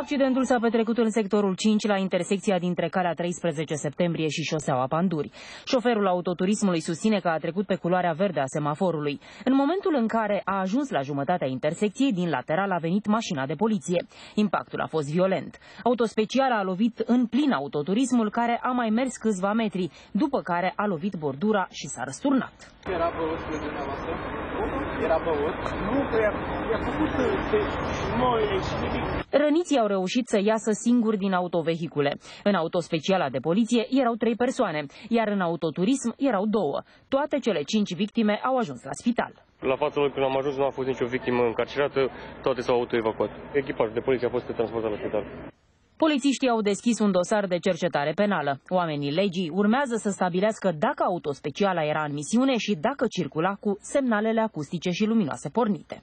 Accidentul s-a petrecut în sectorul 5 la intersecția dintre calea 13 septembrie și șoseaua Panduri. Șoferul autoturismului susține că a trecut pe culoarea verde a semaforului. În momentul în care a ajuns la jumătatea intersecției, din lateral a venit mașina de poliție. Impactul a fost violent. Autospeciala a lovit în plin autoturismul care a mai mers câțiva metri, după care a lovit bordura și s-a răsturnat. Era băut de dumneavoastră? Era băut? Nu, că i-a, i-a făcut pe noi și nimic. Răniții au reușit să iasă singuri din autovehicule. În autospeciala de poliție erau trei persoane, iar în autoturism erau două. Toate cele cinci victime au ajuns la spital. La fața lui, când am ajuns, nu a fost nicio victimă încarcerată, toate s-au autoevacuat. Echipajul de poliție a fost transportat la spital. Polițiștii au deschis un dosar de cercetare penală. Oamenii legii urmează să stabilească dacă autospeciala era în misiune și dacă circula cu semnalele acustice și luminoase pornite.